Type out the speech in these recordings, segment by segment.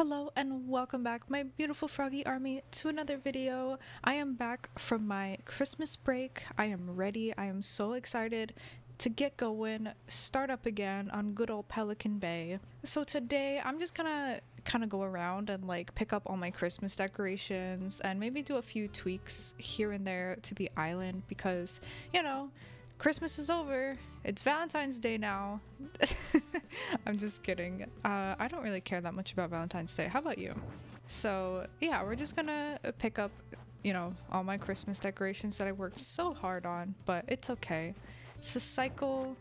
Hello and welcome back, my beautiful froggy army, to another video. I am back from my Christmas break. I am ready. I am so excited to get going, start up again on good old Pelican Bay. So today I'm just gonna kind of go around and like pick up all my Christmas decorations and maybe do a few tweaks here and there to the island because, you know, Christmas is over. It's Valentine's Day now. I'm just kidding. Uh, I don't really care that much about Valentine's Day. How about you? So, yeah, we're just gonna pick up, you know, all my Christmas decorations that I worked so hard on, but it's okay. It's the cycle.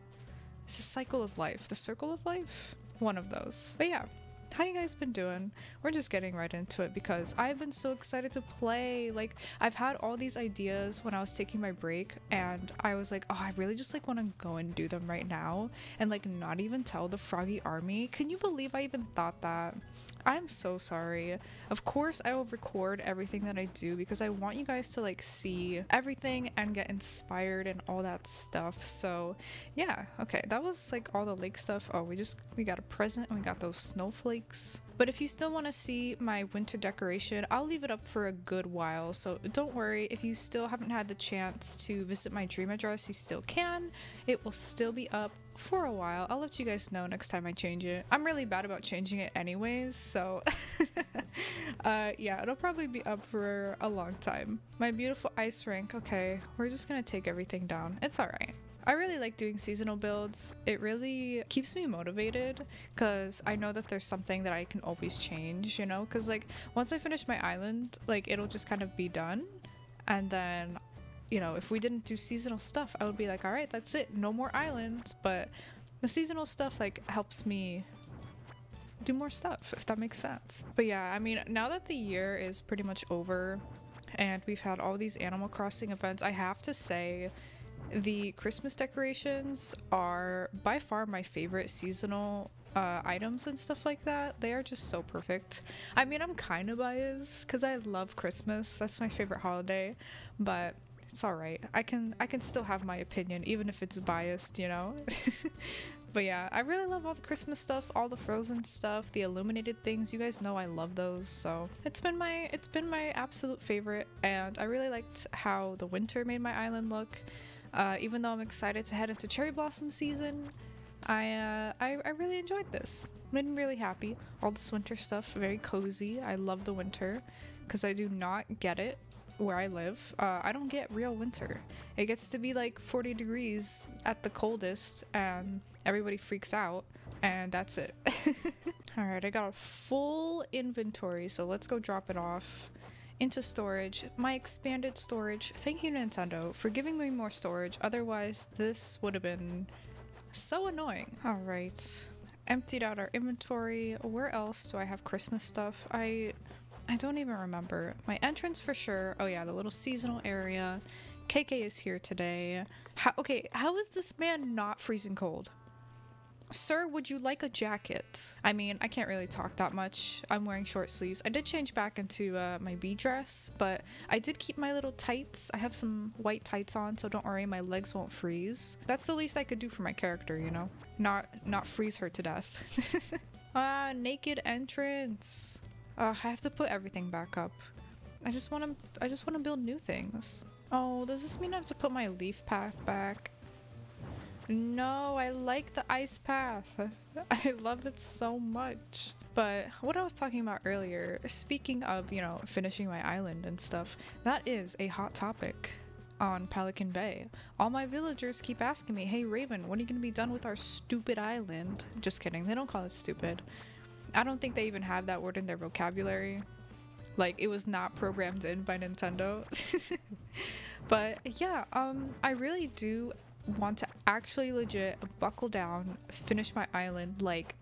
It's the cycle of life. The circle of life? One of those. But yeah, how you guys been doing? We're just getting right into it because I've been so excited to play. Like I've had all these ideas when I was taking my break and I was like, "Oh, I really just like want to go and do them right now and like not even tell the Froggy army." Can you believe I even thought that? I'm so sorry. Of course, I will record everything that I do because I want you guys to like see everything and get inspired and all that stuff. So, yeah, okay, that was like all the lake stuff. Oh, we just we got a present and we got those snowflakes. But if you still want to see my winter decoration, I'll leave it up for a good while. So don't worry, if you still haven't had the chance to visit my dream address, you still can. It will still be up for a while. I'll let you guys know next time I change it. I'm really bad about changing it anyways, so uh, yeah, it'll probably be up for a long time. My beautiful ice rink. Okay, we're just gonna take everything down. It's alright. I really like doing seasonal builds. It really keeps me motivated because I know that there's something that I can always change, you know? Because, like, once I finish my island, like, it'll just kind of be done. And then you know, if we didn't do seasonal stuff, I would be like, all right, that's it, no more islands. But the seasonal stuff like helps me do more stuff, if that makes sense. But yeah, I mean, now that the year is pretty much over and we've had all these Animal Crossing events, I have to say the Christmas decorations are by far my favorite seasonal uh, items and stuff like that. They are just so perfect. I mean, I'm kind of biased because I love Christmas. That's my favorite holiday. But it's all right. I can I can still have my opinion even if it's biased, you know. but yeah, I really love all the Christmas stuff, all the Frozen stuff, the illuminated things. You guys know I love those. So it's been my it's been my absolute favorite, and I really liked how the winter made my island look. Uh, even though I'm excited to head into cherry blossom season, I, uh, I, I really enjoyed this. Me really happy. All this winter stuff, very cozy. I love the winter because I do not get it where I live, uh, I don't get real winter. It gets to be like 40 degrees at the coldest, and everybody freaks out, and that's it. Alright, I got a full inventory, so let's go drop it off into storage. My expanded storage. Thank you, Nintendo, for giving me more storage. Otherwise, this would have been so annoying. Alright, emptied out our inventory. Where else do I have Christmas stuff? I I don't even remember. My entrance for sure. Oh yeah, the little seasonal area. KK is here today. How, okay, how is this man not freezing cold? Sir, would you like a jacket? I mean, I can't really talk that much. I'm wearing short sleeves. I did change back into uh, my bee dress, but I did keep my little tights. I have some white tights on, so don't worry, my legs won't freeze. That's the least I could do for my character, you know? Not not freeze her to death. ah, naked entrance. I have to put everything back up. I just want to I just want to build new things. Oh, does this mean I have to put my leaf path back? No, I like the ice path. I love it so much. But what I was talking about earlier, speaking of, you know, finishing my island and stuff, that is a hot topic on Pelican Bay. All my villagers keep asking me, hey Raven, when are you to be done with our stupid island? Just kidding, they don't call it stupid. I don't think they even have that word in their vocabulary. Like it was not programmed in by Nintendo. but yeah, um I really do want to actually legit buckle down, finish my island like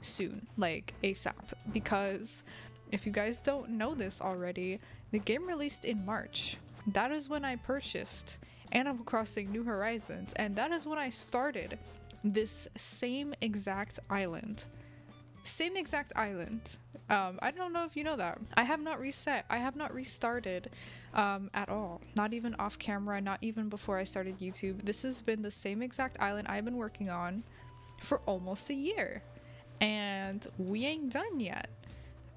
soon, like ASAP because if you guys don't know this already, the game released in March. That is when I purchased Animal Crossing New Horizons and that is when I started this same exact island. Same exact island. Um, I don't know if you know that. I have not reset. I have not restarted um, at all. Not even off camera, not even before I started YouTube. This has been the same exact island I've been working on for almost a year. And we ain't done yet.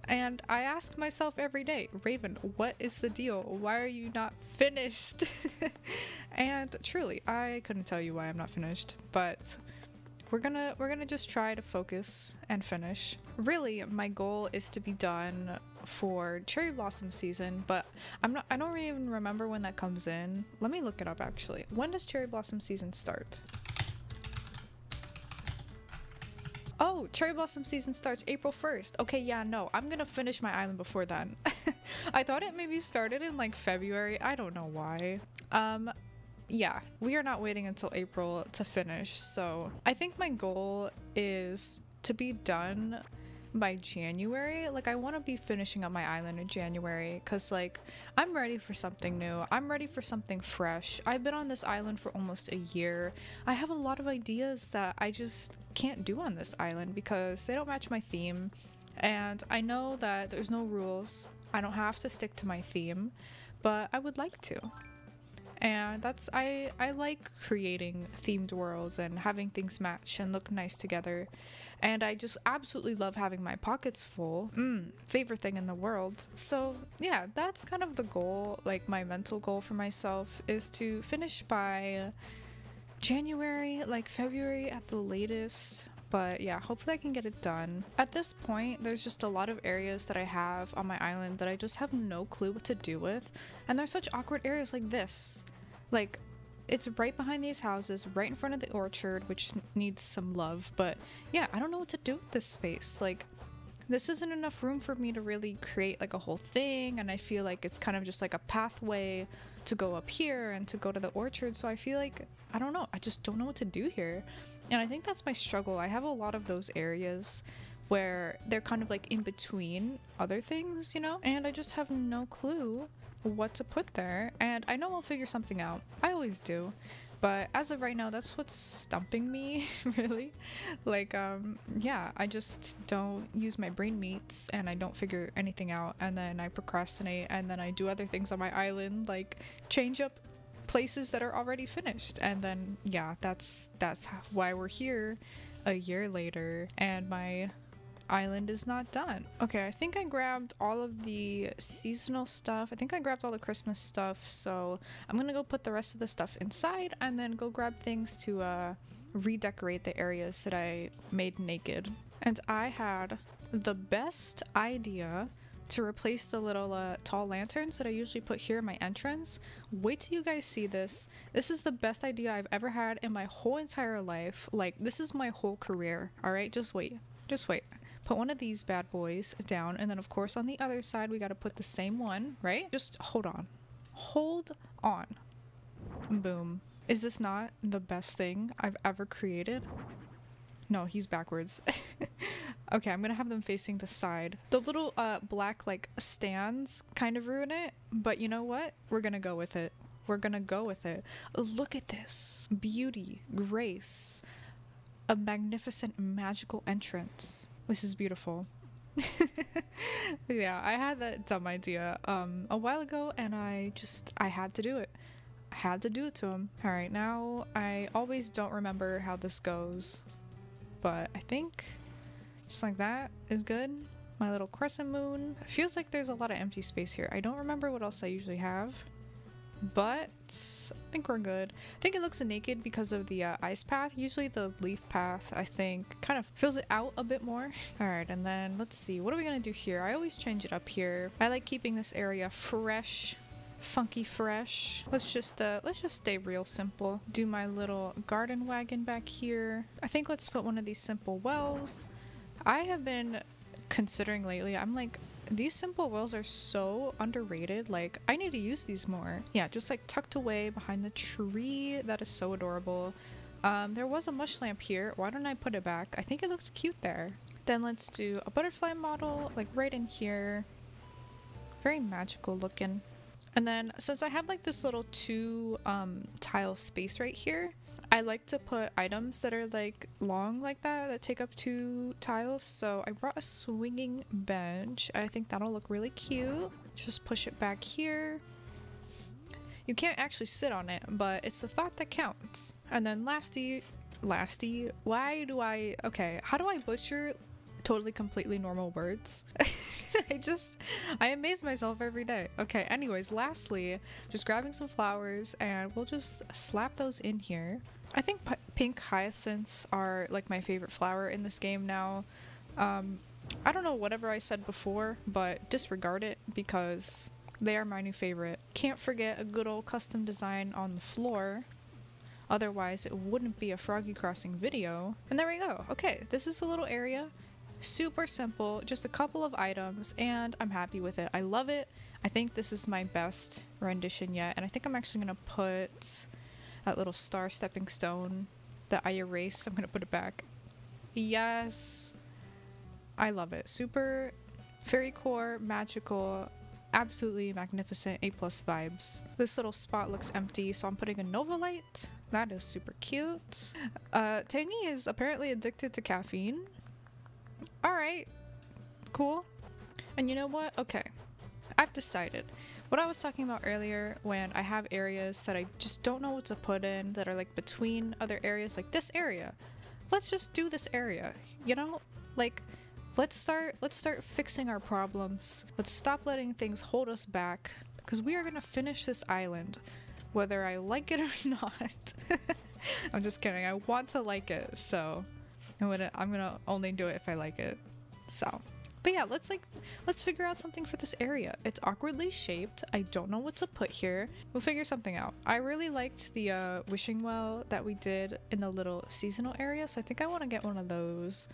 And I ask myself every day, Raven, what is the deal? Why are you not finished? and truly, I couldn't tell you why I'm not finished, but we're gonna we're gonna just try to focus and finish. Really, my goal is to be done for cherry blossom season, but I'm not I don't even remember when that comes in. Let me look it up actually. When does cherry blossom season start? Oh, cherry blossom season starts April 1st. Okay, yeah, no, I'm gonna finish my island before then. I thought it maybe started in like February. I don't know why. Um, yeah, we are not waiting until April to finish. So I think my goal is to be done by January. Like I want to be finishing up my island in January cuz like I'm ready for something new. I'm ready for something fresh. I've been on this island for almost a year. I have a lot of ideas that I just can't do on this island because they don't match my theme. And I know that there's no rules. I don't have to stick to my theme, but I would like to and that's I I like creating themed worlds and having things match and look nice together and I just absolutely love having my pockets full. Mm, favorite thing in the world. So, yeah, that's kind of the goal, like my mental goal for myself is to finish by January, like February at the latest. But yeah, hopefully I can get it done. At this point, there's just a lot of areas that I have on my island that I just have no clue what to do with. And there's such awkward areas like this. Like, it's right behind these houses, right in front of the orchard, which needs some love. But yeah, I don't know what to do with this space. Like, this isn't enough room for me to really create like a whole thing. And I feel like it's kind of just like a pathway to go up here and to go to the orchard. So I feel like, I don't know, I just don't know what to do here. And I think that's my struggle. I have a lot of those areas where they're kind of like in between other things, you know? And I just have no clue what to put there, and I know I'll figure something out. I always do. But as of right now, that's what's stumping me, really. Like, um, yeah, I just don't use my brain meats and I don't figure anything out, and then I procrastinate, and then I do other things on my island, like change up places that are already finished. And then, yeah, that's that's why we're here a year later, and my island is not done. Okay, I think I grabbed all of the seasonal stuff. I think I grabbed all the Christmas stuff, so I'm gonna go put the rest of the stuff inside and then go grab things to uh, redecorate the areas that I made naked. And I had the best idea to replace the little uh, tall lanterns that I usually put here in my entrance. Wait till you guys see this. This is the best idea I've ever had in my whole entire life. Like, this is my whole career, alright? Just wait. Just wait put one of these bad boys down and then of course on the other side we got to put the same one right? Just hold on. Hold on. Boom. Is this not the best thing i've ever created? No he's backwards. Okay i'm gonna have them facing the side. The little uh black like stands kind of ruin it but you know what? We're gonna go with it. We're gonna go with it. Look at this. Beauty grace a magnificent magical entrance this is beautiful. yeah, I had that dumb idea um, a while ago, and I just I had to do it. I had to do it to him. All right, now I always don't remember how this goes, but I think just like that is good. My little crescent moon. It feels like there's a lot of empty space here. I don't remember what else I usually have but I think we're good. I think it looks naked because of the uh, ice path. Usually the leaf path, I think, kind of fills it out a bit more. All right, and then let's see. What are we going to do here? I always change it up here. I like keeping this area fresh funky fresh let's just uh let's just stay real simple do my little garden wagon back here i think let's put one of these simple wells i have been considering lately i'm like these simple wells are so underrated. Like, I need to use these more. Yeah, just like tucked away behind the tree. That is so adorable. Um, there was a mush lamp here. Why don't I put it back? I think it looks cute there. Then let's do a butterfly model, like right in here. Very magical looking. And then since I have like this little two um, tile space right here, I like to put items that are like long like that that take up two tiles. So I brought a swinging bench. I think that'll look really cute. Just push it back here. You can't actually sit on it, but it's the thought that counts. And then lasty, lasty, why do I, okay, how do I butcher totally completely normal words. I just, I amaze myself every day. Okay, anyways, lastly, just grabbing some flowers and we'll just slap those in here. I think pink hyacinths are like my favorite flower in this game now. Um, I don't know whatever I said before, but disregard it because they are my new favorite. Can't forget a good old custom design on the floor. Otherwise, it wouldn't be a Froggy Crossing video. And there we go. Okay, this is a little area. Super simple, just a couple of items, and I'm happy with it. I love it. I think this is my best rendition yet, and I think I'm actually going to put that little star stepping stone that I erased. I'm to put it back. Yes! I love it. Super fairy core, magical, absolutely magnificent A plus vibes. This little spot looks empty, so I'm putting a Nova Light. That is super cute. Uh, Tangy is apparently addicted to caffeine. Alright, cool. And you know what? Okay, I've decided. What I was talking about earlier when I have areas that I just don't know what to put in that are like between other areas, like this area. Let's just do this area, you know? Like, let's start let's start fixing our problems. Let's stop letting things hold us back because we are going to finish this island whether I like it or not. I'm just kidding. I want to like it, so I'm gonna I'm gonna only do it if I like it. So, but yeah, let's like let's figure out something for this area. It's awkwardly shaped. I don't know what to put here. We'll figure something out. I really liked the uh, wishing well that we did in the little seasonal area, so I think I want to get one of those.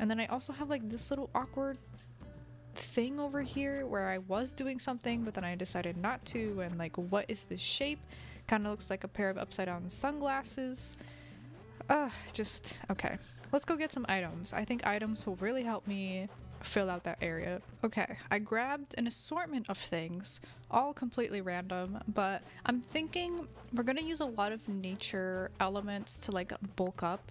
And then I also have like this little awkward thing over here where I was doing something but then I decided not to and like what is this shape? Kind of looks like a pair of upside down sunglasses. Uh, just okay. Let's go get some items. I think items will really help me fill out that area. Okay, I grabbed an assortment of things, all completely random, but I'm thinking we're gonna use a lot of nature elements to like bulk up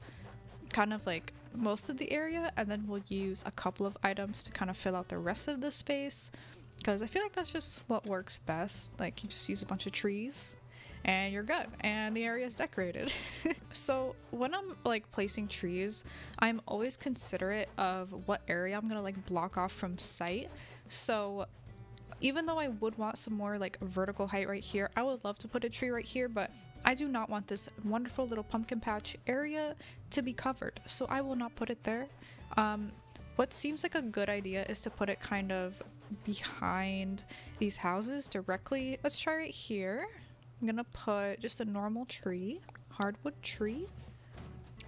kind of like most of the area and then we'll use a couple of items to kind of fill out the rest of the space because I feel like that's just what works best. Like you just use a bunch of trees and you're good and the area is decorated. so when I'm like placing trees, I'm always considerate of what area I'm gonna like block off from sight. So even though I would want some more like vertical height right here, I would love to put a tree right here, but I do not want this wonderful little pumpkin patch area to be covered, so I will not put it there. Um, what seems like a good idea is to put it kind of behind these houses directly. Let's try right here. I'm gonna put just a normal tree, hardwood tree.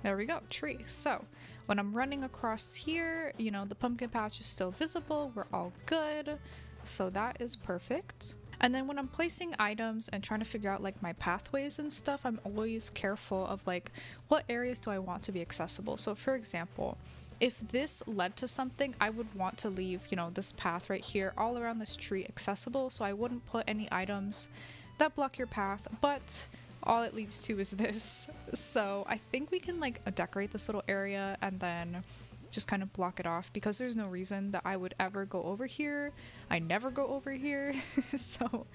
There we go, tree. So when I'm running across here, you know, the pumpkin patch is still visible. We're all good. So that is perfect. And then when I'm placing items and trying to figure out like my pathways and stuff, I'm always careful of like what areas do I want to be accessible. So for example, if this led to something, I would want to leave, you know, this path right here all around this tree accessible. So I wouldn't put any items that block your path, but all it leads to is this. So I think we can like decorate this little area and then just kind of block it off because there's no reason that I would ever go over here. I never go over here. so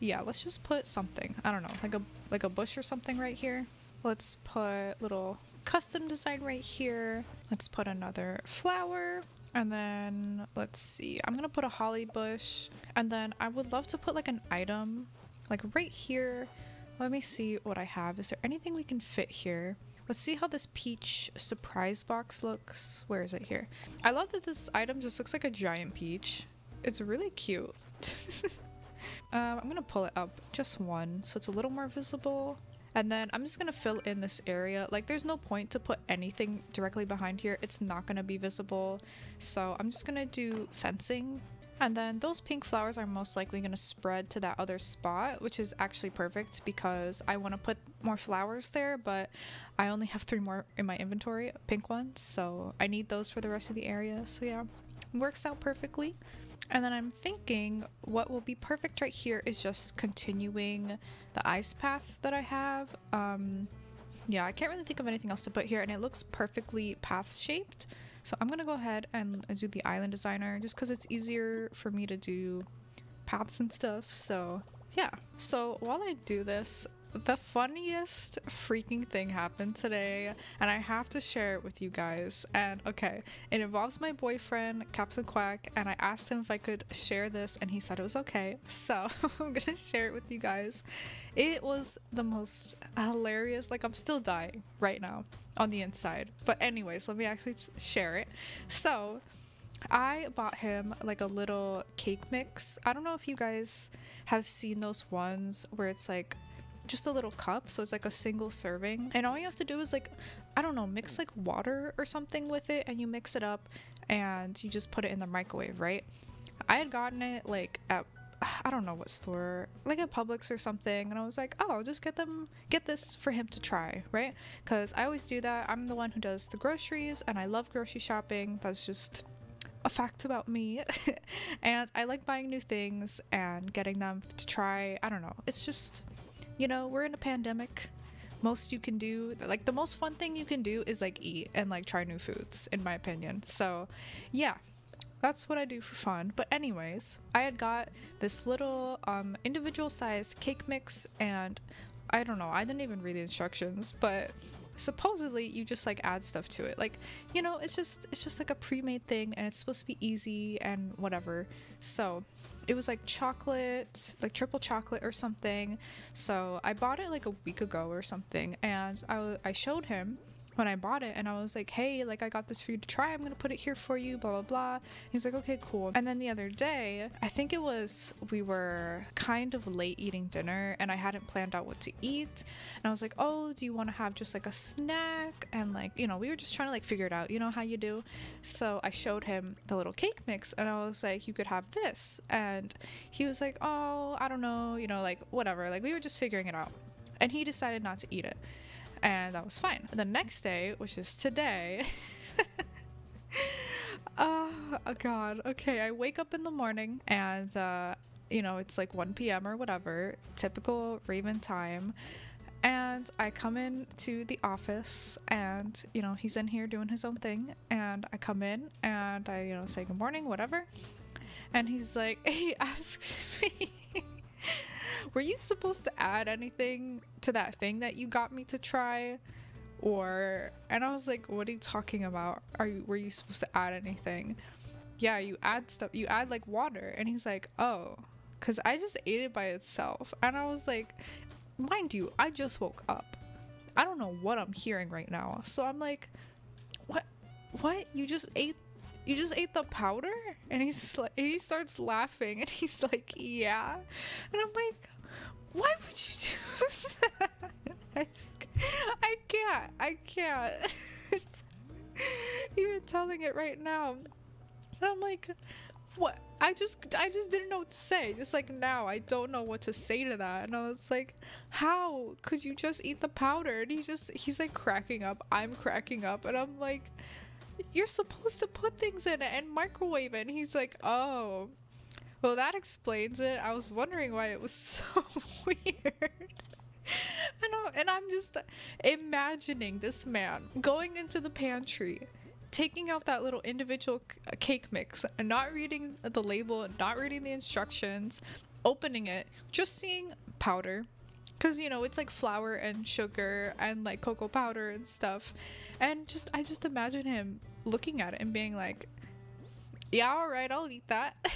yeah, let's just put something. I don't know, like a like a bush or something right here. Let's put little custom design right here. Let's put another flower. And then let's see, I'm gonna put a holly bush. And then I would love to put like an item like right here. Let me see what I have. Is there anything we can fit here? Let's see how this peach surprise box looks. Where is it here? I love that this item just looks like a giant peach. It's really cute. um, I'm gonna pull it up just one so it's a little more visible. And then I'm just gonna fill in this area. Like there's no point to put anything directly behind here. It's not gonna be visible. So I'm just gonna do fencing and then those pink flowers are most likely going to spread to that other spot, which is actually perfect because I want to put more flowers there, but I only have three more in my inventory, pink ones, so I need those for the rest of the area. So yeah, works out perfectly. And then I'm thinking what will be perfect right here is just continuing the ice path that I have. Um, yeah, I can't really think of anything else to put here and it looks perfectly path shaped. So I'm gonna go ahead and do the island designer just because it's easier for me to do paths and stuff. So yeah. So while I do this, the funniest freaking thing happened today, and I have to share it with you guys. And okay, it involves my boyfriend, Captain Quack, and I asked him if I could share this, and he said it was okay. So I'm gonna share it with you guys. It was the most hilarious, like, I'm still dying right now on the inside. But, anyways, let me actually share it. So, I bought him like a little cake mix. I don't know if you guys have seen those ones where it's like just a little cup so it's like a single serving and all you have to do is like i don't know mix like water or something with it and you mix it up and you just put it in the microwave right i had gotten it like at I don't know what store, like at Publix or something, and I was like, oh, I'll just get them, get this for him to try, right? Because I always do that. I'm the one who does the groceries, and I love grocery shopping. That's just a fact about me. and I like buying new things and getting them to try. I don't know. It's just, you know, we're in a pandemic. Most you can do, like the most fun thing you can do is like eat and like try new foods, in my opinion. So, yeah, that's what I do for fun. But anyways, I had got this little um, individual size cake mix and I don't know, I didn't even read the instructions, but supposedly you just like add stuff to it like you know it's just it's just like a pre-made thing and it's supposed to be easy and whatever so it was like chocolate like triple chocolate or something. So i bought it like a week ago or something and i, I showed him when I bought it and I was like, hey, like I got this for you to try. I'm gonna put it here for you, blah blah blah. He's like, okay, cool. And then the other day, I think it was we were kind of late eating dinner and I hadn't planned out what to eat. And I was like, oh, do you want to have just like a snack? And like, you know, we were just trying to like figure it out. You know how you do. So I showed him the little cake mix and I was like, you could have this. And he was like, oh, I don't know, you know, like whatever. Like we were just figuring it out. And he decided not to eat it and that was fine. The next day, which is today, oh, oh god, okay, I wake up in the morning and uh, you know, it's like 1 p.m. or whatever, typical Raven time. And I come in to the office and, you know, he's in here doing his own thing. And I come in and I, you know, say good morning, whatever. And he's like, he asks me were you supposed to add anything to that thing that you got me to try? Or and I was like, what are you talking about? Are you were you supposed to add anything? Yeah, you add stuff. You add like water. And he's like, oh, because I just ate it by itself. And I was like, mind you, I just woke up. I don't know what I'm hearing right now. So I'm like, what? What? You just ate you just ate the powder and he's like he starts laughing and he's like yeah and i'm like why would you do that? I, just, I can't. I can't. Even telling it right now. And I'm like, what? I just I just didn't know what to say. Just like now, I don't know what to say to that. And I was like, how could you just eat the powder? And he's just he's like cracking up. I'm cracking up, and I'm like, you're supposed to put things in it and microwave it. And he's like, oh. Well, that explains it. I was wondering why it was so weird. and, I, and I'm just imagining this man going into the pantry, taking out that little individual uh, cake mix, and not reading the label, not reading the instructions, opening it, just seeing powder. Because, you know, it's like flour and sugar and like cocoa powder and stuff. And just, I just imagine him looking at it and being like, yeah, alright, I'll eat that.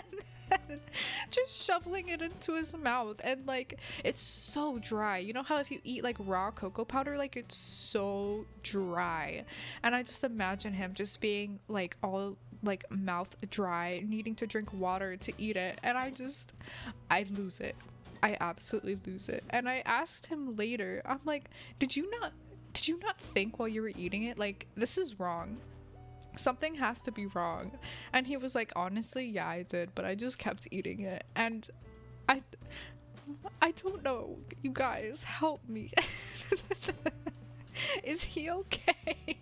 just shoveling it into his mouth and like it's so dry. You know how if you eat like raw cocoa powder like it's so dry. And i just imagine him just being like all like mouth dry needing to drink water to eat it. And i just i lose it. I absolutely lose it. And i asked him later i'm like did you not did you not think while you were eating it? Like this is wrong something has to be wrong. And he was like, honestly, yeah, I did, but I just kept eating it. And I I don't know. You guys, help me. is he okay?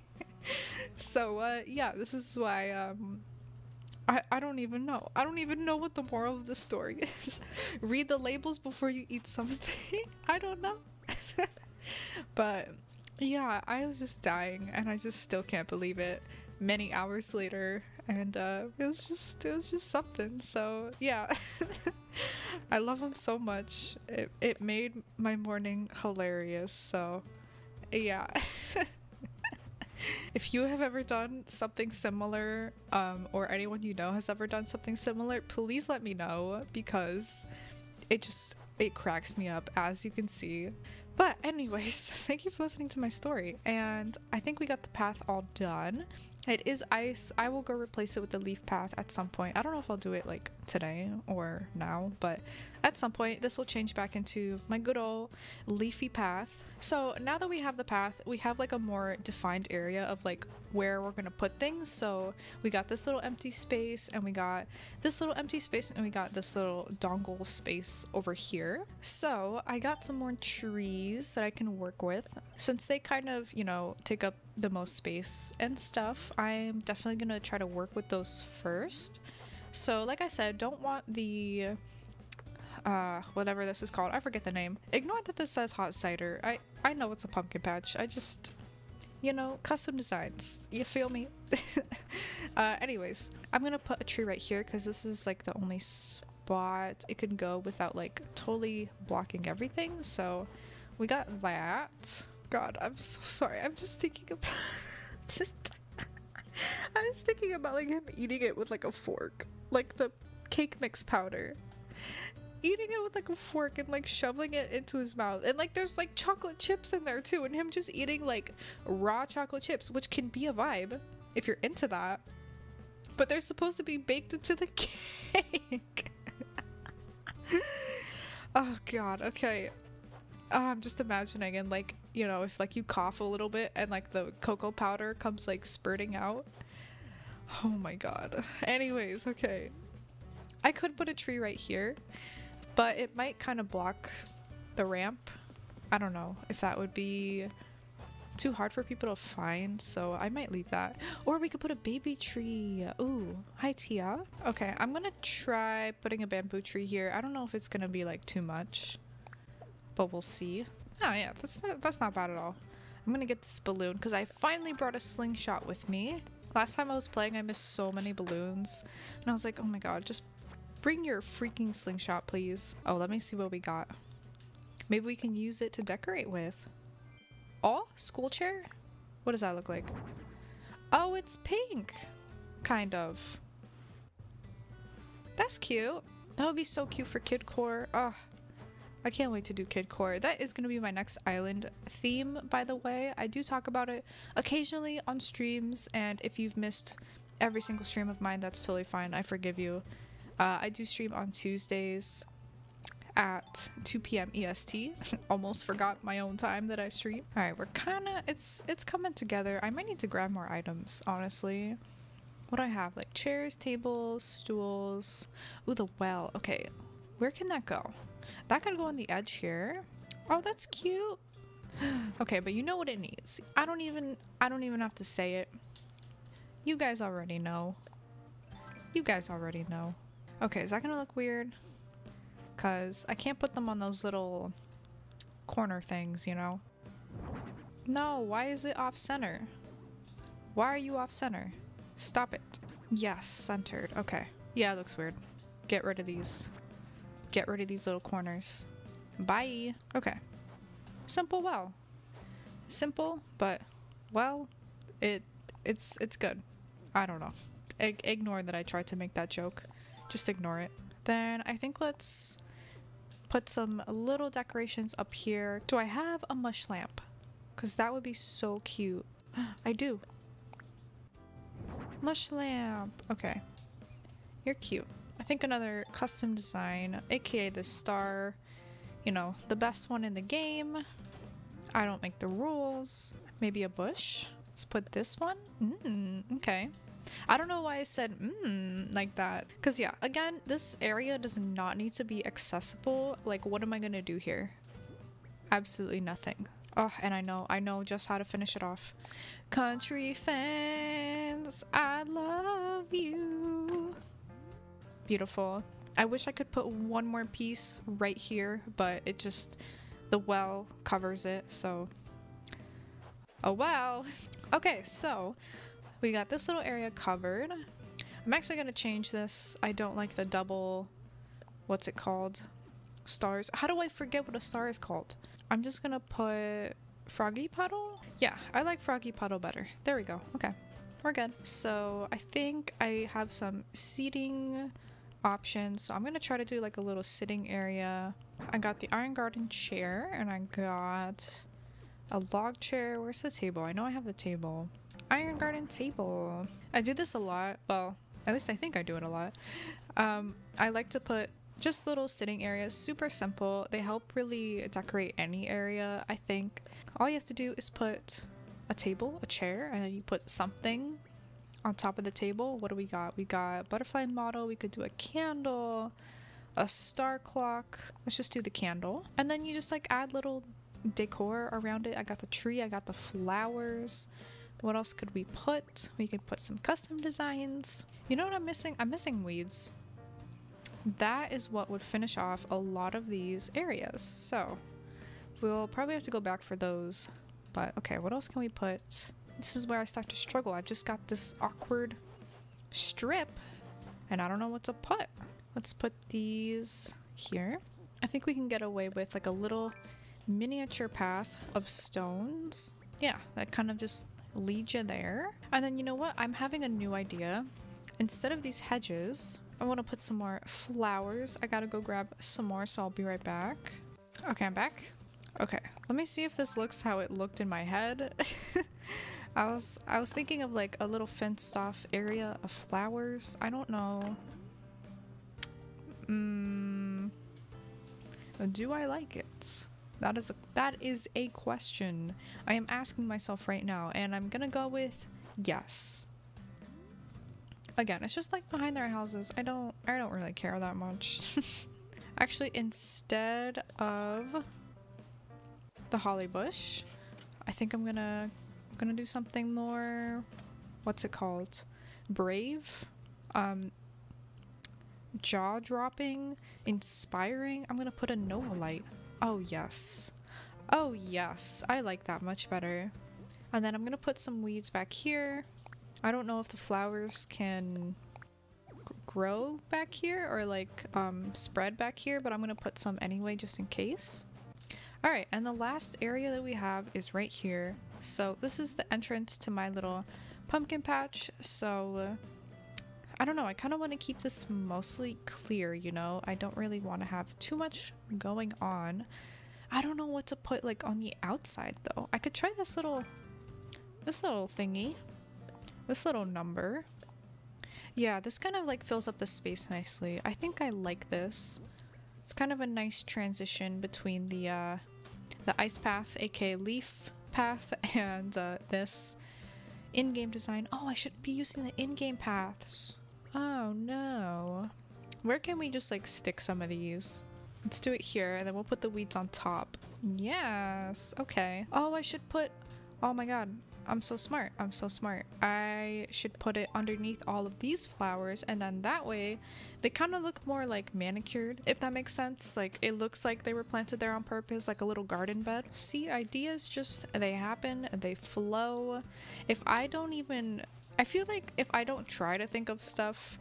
so uh yeah, this is why um I, I don't even know. I don't even know what the moral of the story is. Read the labels before you eat something. I don't know. but yeah, I was just dying and I just still can't believe it many hours later and uh, it was just it was just something so yeah I love him so much. It, it made my morning hilarious. So, yeah. if you have ever done something similar, um, or anyone you know has ever done something similar, please let me know because it just it cracks me up as you can see. But anyways, thank you for listening to my story. And I think we got the path all done. It is ice. I will go replace it with the leaf path at some point. I don't know if I'll do it like today or now, but at some point this will change back into my good old leafy path. So now that we have the path, we have like a more defined area of like where we're gonna put things. So we got this little empty space and we got this little empty space and we got this little dongle space over here. So I got some more trees that I can work with. Since they kind of, you know, take up the most space and stuff, I'm definitely gonna try to work with those first. So like I said, don't want the uh whatever this is called i forget the name. Ignore that this says hot cider. I i know it's a pumpkin patch. I just you know custom designs. You feel me? Uh anyways i'm gonna put a tree right here because this is like the only spot it can go without like totally blocking everything. So we got that. God i'm so sorry. I'm just thinking about just i was thinking about like him eating it with like a fork like the cake mix powder eating it with like a fork and like shoveling it into his mouth. And like there's like chocolate chips in there too, and him just eating like raw chocolate chips, which can be a vibe if you're into that. But they're supposed to be baked into the cake. oh god, okay. Oh, I'm just imagining and like, you know, if like you cough a little bit and like the cocoa powder comes like spurting out. Oh my god. Anyways, okay. I could put a tree right here but it might kind of block the ramp. I don't know if that would be too hard for people to find, so I might leave that. Or we could put a baby tree. Ooh, hi Tia. Okay, I'm gonna try putting a bamboo tree here. I don't know if it's gonna be like too much, but we'll see. Oh yeah, that's not, that's not bad at all. I'm gonna get this balloon because I finally brought a slingshot with me. Last time I was playing, I missed so many balloons, and I was like, oh my god, just Bring your freaking slingshot, please. Oh, let me see what we got. Maybe we can use it to decorate with. Oh, school chair? What does that look like? Oh, it's pink. Kind of. That's cute. That would be so cute for Kid Core. Oh, I can't wait to do Kid Core. That is going to be my next island theme, by the way. I do talk about it occasionally on streams, and if you've missed every single stream of mine, that's totally fine. I forgive you. Uh, I do stream on Tuesdays at 2 p.m. EST. Almost forgot my own time that I stream. All right, we're kind of it's it's coming together. I might need to grab more items, honestly. What do I have? Like chairs, tables, stools. Ooh, the well. Okay, where can that go? That could go on the edge here. Oh, that's cute. okay, but you know what it needs. I don't even I don't even have to say it. You guys already know. You guys already know. Okay, is that gonna look weird? Because I can't put them on those little corner things, you know? No, why is it off center? Why are you off center? Stop it. Yes, centered. Okay. Yeah, it looks weird. Get rid of these. Get rid of these little corners. Bye. Okay. Simple well. Simple, but well, it it's it's good. I don't know. I ignore that I tried to make that joke. Just ignore it. Then I think let's put some little decorations up here. Do I have a mush lamp? Because that would be so cute. I do. Mush lamp. Okay. You're cute. I think another custom design, aka the star, you know, the best one in the game. I don't make the rules. Maybe a bush. Let's put this one. Mm, okay. I don't know why I said mmm like that. Because yeah, again, this area does not need to be accessible. Like, what am I going to do here? Absolutely nothing. Oh, and I know, I know just how to finish it off. Country fence, I love you. Beautiful. I wish I could put one more piece right here, but it just, the well covers it, so. Oh well. Okay, so we got this little area covered. I'm actually to change this. I don't like the double what's it called? Stars. How do I forget what a star is called? I'm just gonna put Froggy Puddle. Yeah, I like Froggy Puddle better. There we go. Okay, we're good. So I think I have some seating options. So I'm gonna try to do like a little sitting area. I got the Iron Garden chair and I got a log chair. Where's the table? I know I have the table. Iron Garden table. I do this a lot. Well, at least I think I do it a lot. Um, I like to put just little sitting areas, super simple. They help really decorate any area, I think. All you have to do is put a table, a chair, and then you put something on top of the table. What do we got? We got butterfly model, we could do a candle, a star clock. Let's just do the candle. And then you just like add little decor around it. I got the tree, I got the flowers. What else could we put? We could put some custom designs. You know what I'm missing? I'm missing weeds. That is what would finish off a lot of these areas. So we'll probably have to go back for those. But okay, what else can we put? This is where I start to struggle. I've just got this awkward strip and I don't know what to put. Let's put these here. I think we can get away with like a little miniature path of stones. Yeah, that kind of just leads you there. And then you know what? I'm having a new idea. Instead of these hedges, I want to put some more flowers. I gotta go grab some more, so I'll be right back. Okay, I'm back. Okay, let me see if this looks how it looked in my head. I was I was thinking of like a little fenced off area of flowers. I don't know. Mm, do I like it? That is a that is a question I am asking myself right now, and I'm gonna go with yes. Again, it's just like behind their houses. I don't I don't really care that much. Actually, instead of the holly bush, I think I'm gonna gonna do something more what's it called? Brave? Um jaw-dropping, inspiring. I'm gonna put a Nova light. Oh yes. Oh yes, I like that much better. And then I'm gonna put some weeds back here. I don't know if the flowers can grow back here or like um, spread back here, but I'm gonna put some anyway just in case. Alright, and the last area that we have is right here. So this is the entrance to my little pumpkin patch, so uh, I don't know, I kind of want to keep this mostly clear, you know? I don't really want to have too much going on. I don't know what to put like on the outside though. I could try this little, this little thingy. This little number. Yeah, this kind of like fills up the space nicely. I think I like this. It's kind of a nice transition between the uh, the ice path, aka leaf path, and uh, this in-game design. Oh, I should be using the in-game paths. Oh no. Where can we just like stick some of these? Let's do it here and then we'll put the weeds on top. Yes. Okay. Oh, I should put... Oh my god. I'm so smart. I'm so smart. I should put it underneath all of these flowers and then that way they kind of look more like manicured, if that makes sense. Like it looks like they were planted there on purpose, like a little garden bed. See, ideas just, they happen, they flow. If I don't even I feel like if I don't try to think of stuff,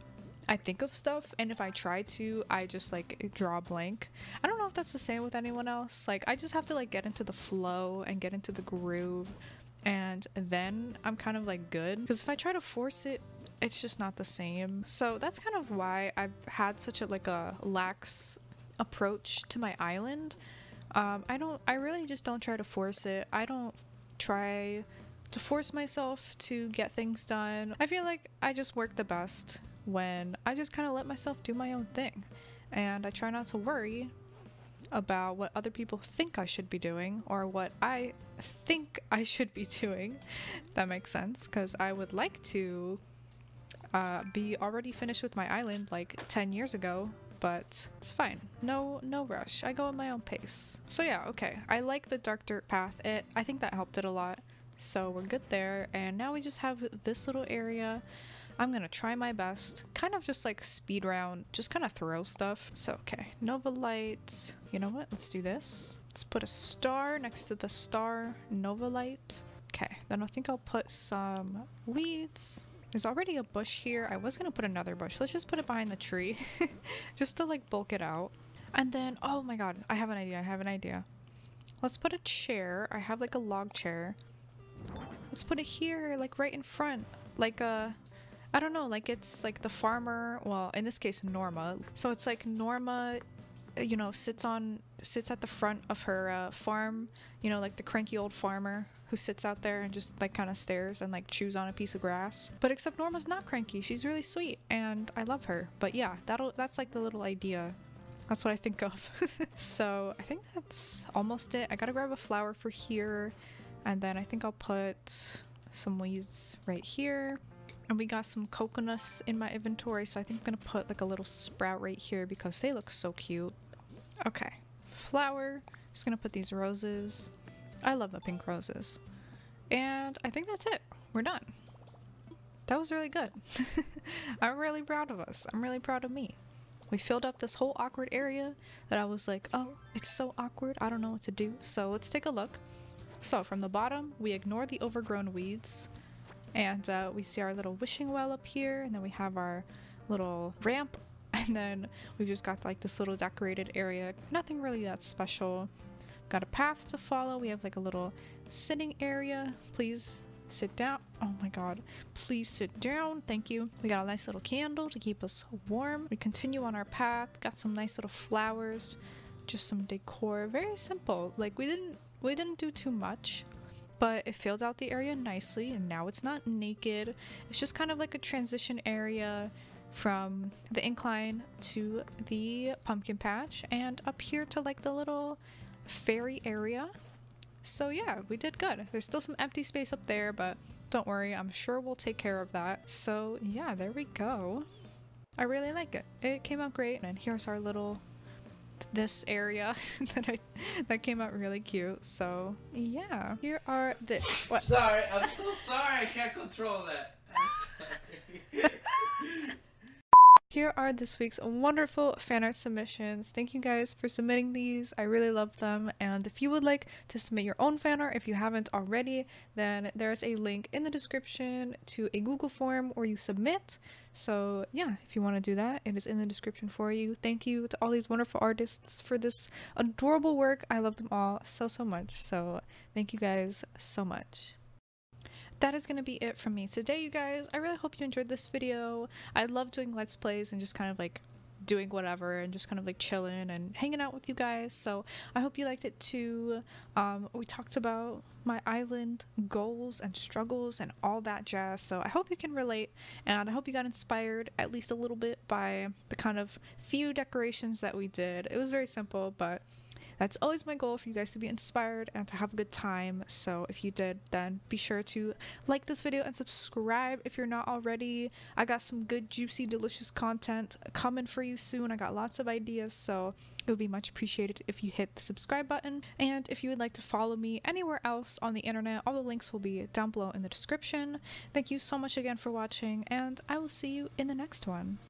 I think of stuff, and if I try to, I just like draw blank. I don't know if that's the same with anyone else. Like, I just have to like get into the flow and get into the groove, and then I'm kind of like good. Because if I try to force it, it's just not the same. So that's kind of why I've had such a like a lax approach to my island. Um, I don't, I really just don't try to force it. I don't try to force myself to get things done. I feel like I just work the best when I just kind of let myself do my own thing. And I try not to worry about what other people think I should be doing or what I think I should be doing. that makes sense because I would like to uh, be already finished with my island like 10 years ago but it's fine. No no rush. I go at my own pace. So yeah, okay. I like the dark dirt path. It I think that helped it a lot. So we're good there. And now we just have this little area. I'm gonna try my best. Kind of just like speed round, just kind of throw stuff. So, okay, Nova Light. You know what? Let's do this. Let's put a star next to the star Nova Light. Okay, then I think I'll put some weeds. There's already a bush here. I was gonna put another bush. Let's just put it behind the tree. just to like bulk it out. And then, oh my god, I have an idea. I have an idea. Let's put a chair. I have like a log chair. Let's put it here, like right in front. Like a, I don't know, like it's like the farmer, well, in this case, Norma. So it's like Norma, uh, you know, sits on, sits at the front of her uh, farm, you know, like the cranky old farmer who sits out there and just like kind of stares and like chews on a piece of grass. But except Norma's not cranky. She's really sweet and I love her. But yeah, that'll that's like the little idea. That's what I think of. so I think that's almost it. I gotta grab a flower for here and then I think I'll put some weeds right here. And we got some coconuts in my inventory, so I think I'm gonna put like a little sprout right here because they look so cute. Okay, flower. Just gonna put these roses. I love the pink roses. And I think that's it. We're done. That was really good. I'm really proud of us. I'm really proud of me. We filled up this whole awkward area that I was like, oh, it's so awkward. I don't know what to do. So let's take a look. So from the bottom, we ignore the overgrown weeds. And uh, we see our little wishing well up here. And then we have our little ramp. And then we've just got like this little decorated area. Nothing really that special. Got a path to follow. We have like a little sitting area. Please sit down. Oh my god. Please sit down. Thank you. We got a nice little candle to keep us warm. We continue on our path. Got some nice little flowers. Just some decor. Very simple. Like we didn't we didn't do too much. But it filled out the area nicely and now it's not naked. It's just kind of like a transition area from the incline to the pumpkin patch and up here to like the little fairy area. So yeah, we did good. There's still some empty space up there, but don't worry, I'm sure we'll take care of that. So yeah, there we go. I really like it. It came out great. And here's our little this area that I that came out really cute. So yeah, here are the what? Sorry, I'm so sorry. I can't control that. Here are this week's wonderful fan art submissions. Thank you guys for submitting these. I really love them. And if you would like to submit your own fan art, if you haven't already, then there's a link in the description to a Google form where you submit. So yeah, if you want to do that, it is in the description for you. Thank you to all these wonderful artists for this adorable work. I love them all so, so much. So thank you guys so much that is going to be it from me today, you guys. I really hope you enjoyed this video. I love doing Let's Plays and just kind of like doing whatever and just kind of like chilling and hanging out with you guys. So I hope you liked it too. Um, we talked about my island goals and struggles and all that jazz. So I hope you can relate and I hope you got inspired at least a little bit by the kind of few decorations that we did. It was very simple, but that's always my goal for you guys to be inspired and to have a good time. So if you did, then be sure to like this video and subscribe if you're not already. I got some good, juicy, delicious content coming for you soon. I got lots of ideas, so it would be much appreciated if you hit the subscribe button. And if you would like to follow me anywhere else on the internet, all the links will be down below in the description. Thank you so much again for watching, and I will see you in the next one.